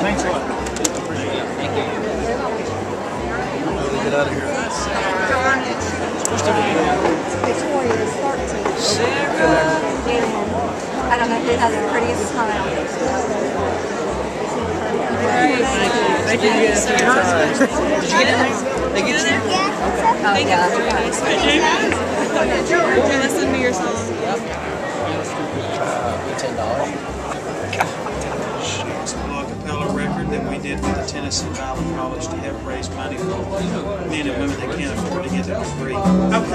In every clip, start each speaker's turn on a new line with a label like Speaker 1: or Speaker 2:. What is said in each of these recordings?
Speaker 1: Thanks a lot.
Speaker 2: Get out of here.
Speaker 3: Victoria's 13. I don't know who has the prettiest smile.
Speaker 4: Thank you. Did you get in there? They get in there?
Speaker 3: Oh, yeah.
Speaker 4: Okay, listen to your song.
Speaker 2: Ten
Speaker 5: Tennessee Valley College to help raise money for men and women that can't afford to get their degree.
Speaker 1: Okay.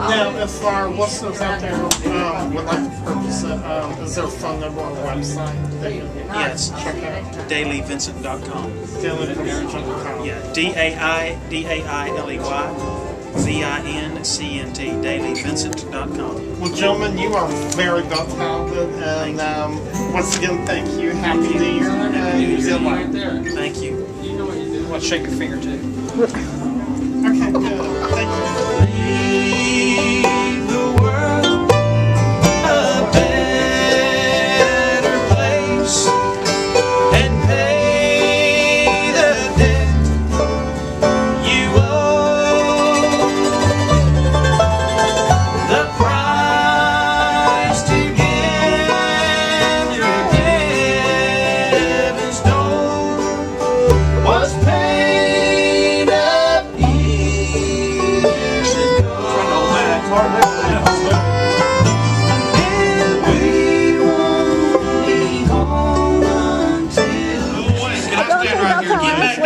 Speaker 1: Now, if our listeners out there um, would like to purchase it, um, is there a phone number on the website that you
Speaker 5: Yes,
Speaker 1: check out?
Speaker 5: daileyvincent.com.
Speaker 1: DaileyVincent.com.
Speaker 5: Yeah, D A I D A I L E Y V I N C N T, daileyvincent.com.
Speaker 1: Well, gentlemen, you are very well talented, and um, once again, thank you. Happy New Year, and good luck.
Speaker 6: there.
Speaker 5: Thank you.
Speaker 6: You know what you do.
Speaker 5: Let's shake your finger too.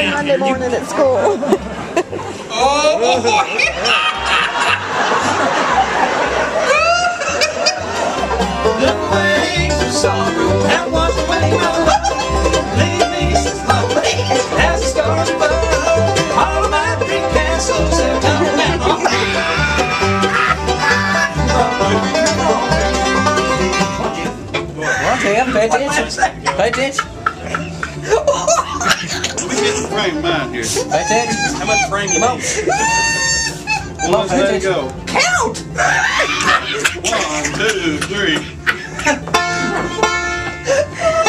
Speaker 5: have come down.
Speaker 2: Well, Tim, pay attention. Pay attention.
Speaker 6: We getting frame mine here.
Speaker 2: Pay attention.
Speaker 5: How much frame you
Speaker 2: Come on.
Speaker 5: need?
Speaker 6: Well, let's let it go.
Speaker 2: Count.
Speaker 6: One, two, three.